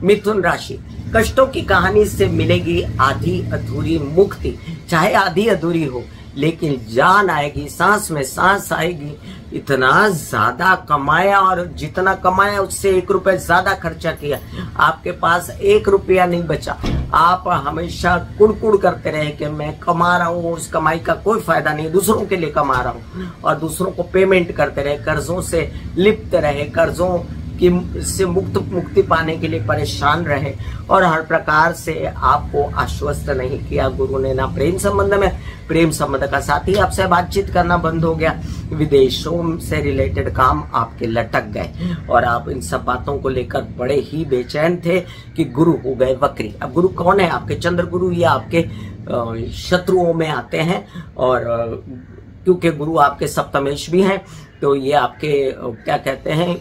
मिथुन राशि। कष्टों की कहानी से मिलेगी आधी अधूरी मुक्ति, चाहे आधी अधूरी हो, लेकिन जान आएगी, सांस में सांस आएगी। इतना ज़्यादा कमाया और जितना कमाया, उससे एक रुपए ज़्यादा खर्चा किया। आपके पास एक रुपया नहीं बचा। आप हमेशा कुड़कुड़ करते रहे कि मैं कमा रहा हूँ, उस कमाई का कोई फ़ायदा नहीं, दूसरों के लिए कमा रहा हूँ। और दूसरों को पेमेंट करते रहे, कर्जों से लिप्त रहे, कर्जों कि से मुक्त, मुक्ति पाने के लिए परेशान रहे और हर प्रकार से आपको आश्वस्त नहीं किया। गुरु ने ना प्रेम संबंध में, प्रेम संबंध का साथ ही आपसे बातचीत करना बंद हो गया। विदेशों से रिलेटेड काम आपके लटक गए और आप इन सब बातों को लेकर बड़े ही बेचैन थे कि गुरु हो गए वक्री। अब गुरु कौन है? आपके चंद्र गुरु या आपके शत्रुओं में आते हैं और क्योंकि गुरु आपके सप्तमेश भी हैं तो ये आपके क्या कहते हैं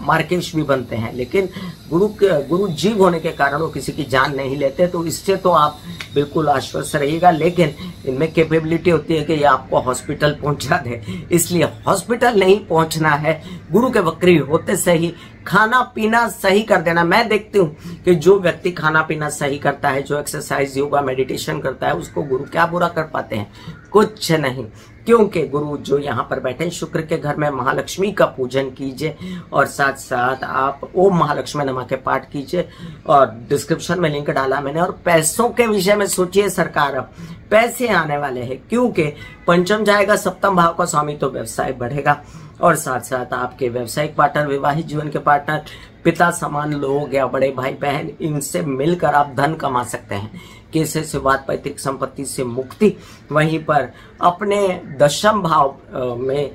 मार्केश भी बनते हैं, लेकिन गुरु के, गुरु जीव होने के कारण वो किसी की जान नहीं लेते तो इससे तो आप बिल्कुल आश्वस्त रहिएगा, लेकिन इनमें कैपेबिलिटी होती है कि ये आपको हॉस्पिटल पहुँचा दे। इसलिए हॉस्पिटल नहीं पहुँचना है, गुरु के वक्री होते से ही खाना पीना सही कर देना। मैं देखती हूँ कि जो व्यक्ति खाना पीना सही करता है, जो एक्सरसाइज योगा मेडिटेशन करता है, उसको गुरु क्या बुरा कर पाते हैं? कुछ नहीं। क्योंकि गुरु जो यहाँ पर बैठे हैं, शुक्र के घर में महालक्ष्मी का पूजन कीजिए और साथ साथ आप ओम महालक्ष्मी नमा के पाठ कीजिए और डिस्क्रिप्शन में लिंक डाला मैंने और पैसों के विषय में सोचिए सरकार अब। पैसे आने वाले हैं, क्योंकि पंचम जाएगा, सप्तम भाव का स्वामी तो व्यवसाय बढ़ेगा और साथ साथ आपके व्यवसायिक पार्टनर विवाहित जीवन के पार्टनर पिता समान लोग या बड़े भाई बहन, इनसे मिलकर आप धन कमा सकते हैं। कैसे से बात पैतृक संपत्ति से मुक्ति, वहीं पर अपने दशम भाव में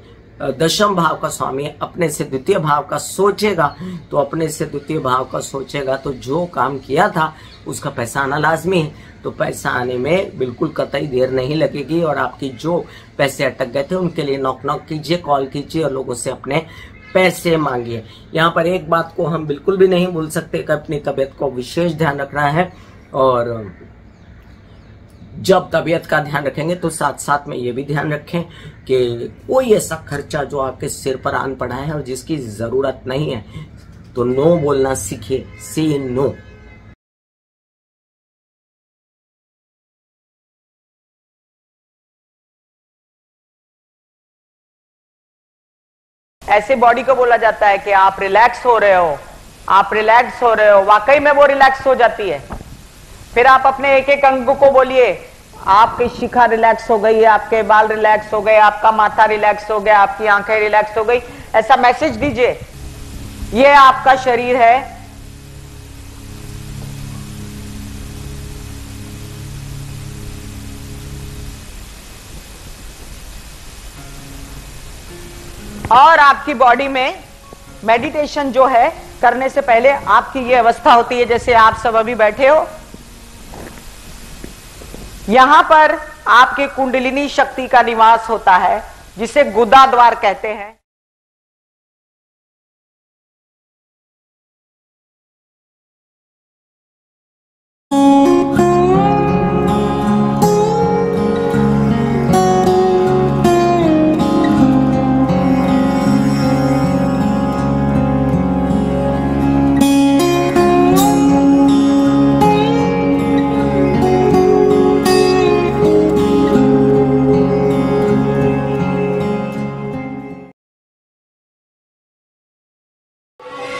दशम भाव का स्वामी अपने से द्वितीय भाव का सोचेगा तो अपने से द्वितीय भाव का सोचेगा तो जो काम किया था, उसका पैसा आना लाजमी है। तो पैसा आने में बिल्कुल कतई देर नहीं लगेगी और आपकी जो पैसे अटक गए थे, उनके लिए नॉक नॉक कीजिए, कॉल कीजिए और लोगों से अपने पैसे मांगिए। यहाँ पर एक बात को हम बिल्कुल भी नहीं भूल सकते कि अपनी तबीयत को विशेष ध्यान रखना है और जब तबीयत का ध्यान रखेंगे तो साथ साथ में ये भी ध्यान रखें कि कोई ऐसा खर्चा जो आपके सिर पर आन पड़ा है और जिसकी ज़रूरत नहीं है तो नो बोलना सीखिए। सी नो ऐसे बॉडी को बोला जाता है कि आप रिलैक्स हो रहे हो, आप रिलैक्स हो रहे हो, वाकई में वो रिलैक्स हो जाती है। फिर आप अपने एक एक अंग को बोलिए, आपकी शिखा रिलैक्स हो गई है आपके बाल रिलैक्स हो गए, आपका माथा रिलैक्स हो गया, आपकी आँखें रिलैक्स हो गई, ऐसा मैसेज दीजिए। ये आपका शरीर है और आपकी बॉडी में मेडिटेशन जो है, करने से पहले आपकी ये अवस्था होती है, जैसे आप सब अभी बैठे हो। यहाँ पर आपके कुंडलिनी शक्ति का निवास होता है, जिसे गुदा द्वार कहते हैं।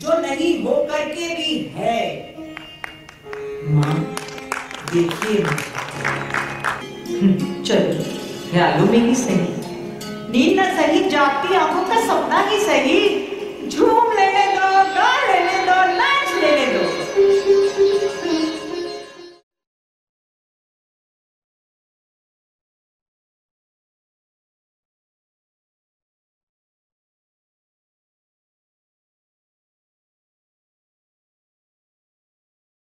जो नहीं हो करके भी है। देखिए चलो, ख्यालों में ही सही। नींद न सही, जागती आँखों का सपना ही सही।